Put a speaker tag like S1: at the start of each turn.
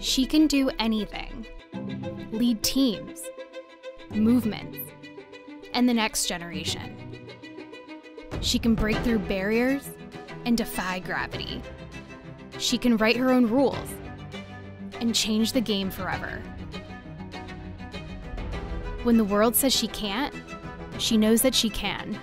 S1: She can do anything lead teams, movements, and the next generation. She can break through barriers and defy gravity. She can write her own rules and change the game forever. When the world says she can't, she knows that she can.